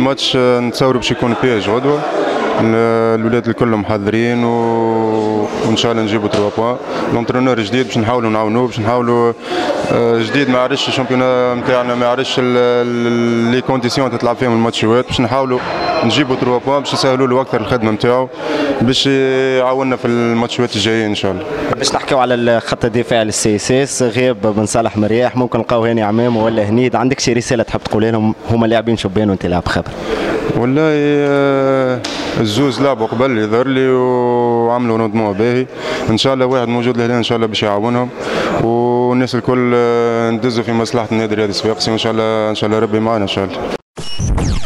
الماتش نتصور باش يكون piège غدوة. الولاد الكل محضرين و... وإن شاء الله نجيبوا 3 points. l'entraîneur جديد باش نحاولوا نعاونوه باش نحاولوا آه، جديد. ما يعرفش ال championnat نتاعنا ما يعرفش les conditions تتلعب فيهم الماتشات. باش نحاولوا نجيبوا 3 points باش نسهلوا له أكثر الخدمة نتاعو. باش يعاوننا في الماتشات الجايين إن شاء الله. باش نحكيو على الخط الدفاعي لل CSS. غياب بن صالح مرياح ممكن نلقاو هاني عمامو ولا هنيد. عندك شي رسالة تحب تقول لهم؟ هما لاعبين شبان وانت لاعب خبرة. والله آه، الزوز لعبوا قبل يظهر لي وعملوا نظموا باهي. إن شاء الله واحد موجود لهنا إن شاء الله باش يعاونهم. والناس الكل آه، ندزوا في مصلحة النادي الرياضي الصفاقسي وان شاء الله إن شاء الله ربي معنا إن شاء الله.